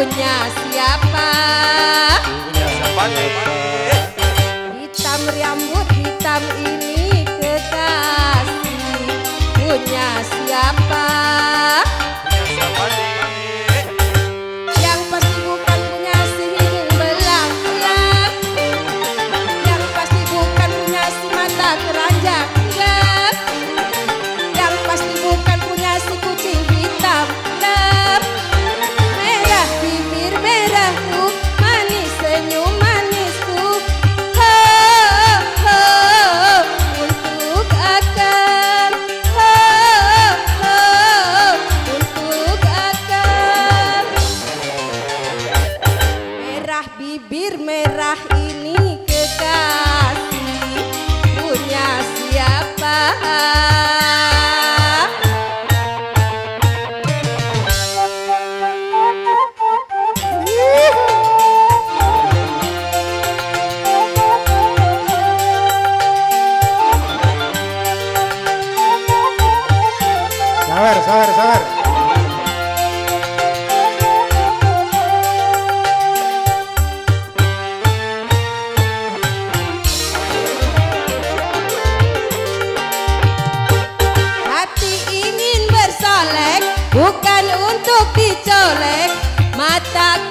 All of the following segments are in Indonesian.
punya siapa? Punya siapa nih? Hitam rambut hitam ini bukan untuk dicolek mata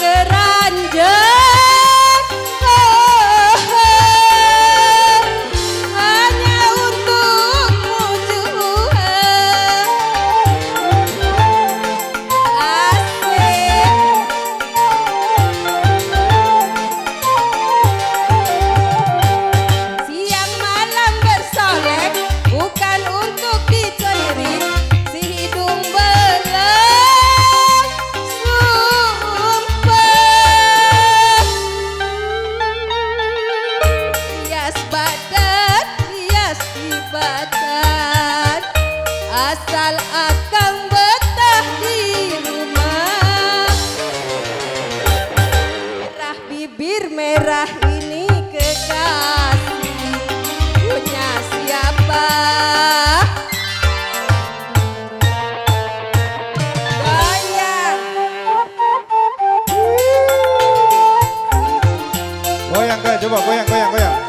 来，酒保，各 goyang.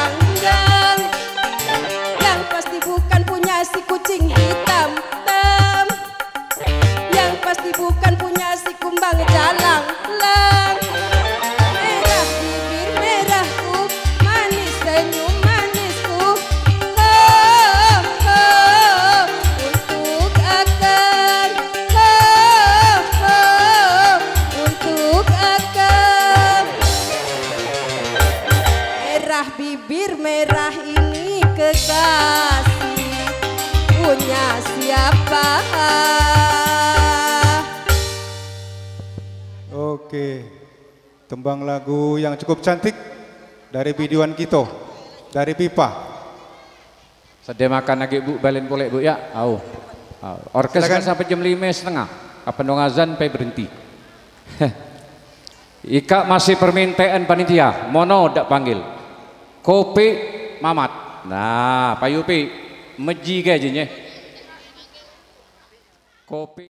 Tanggal yang pasti bukan siapa. Oke Tembang lagu yang cukup cantik Dari biduan kita Dari pipa. Sedih makan lagi bu. Balin boleh bu. Ya Au. Au. Orkes kan sampai jam lima setengah. Kapan dong azan pay berhenti. Ika masih permintaan panitia. Mono dak panggil. Kopi Mamat. Nah, Pak Yupi, meji gajinya. Kopi